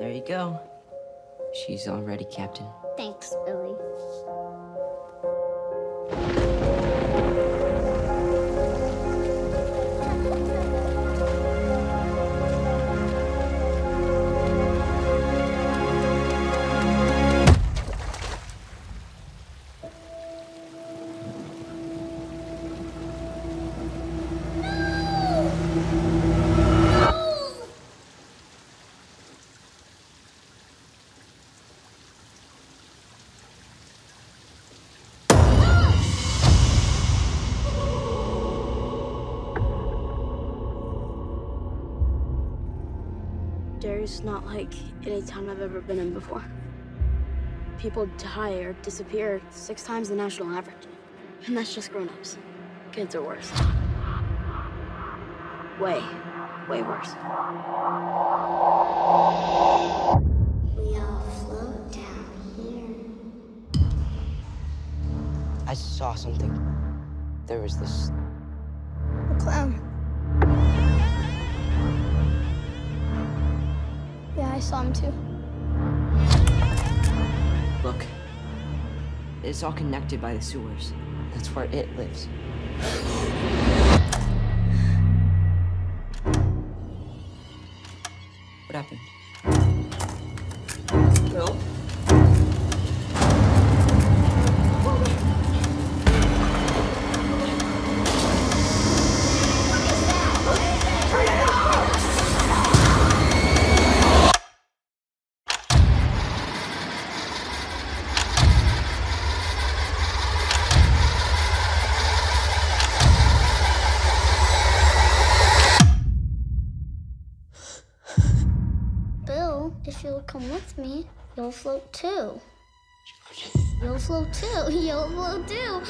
There you go. She's all ready, Captain. Thanks, Billy. Derry's not like any town I've ever been in before. People die or disappear six times the national average. And that's just grown-ups. Kids are worse. Way, way worse. We all float down here. I saw something. There was this. A clown. I saw him too. Look. It's all connected by the sewers. That's where it lives. What happened? Bill, if you'll come with me, you'll float too. You'll float too. You'll float too.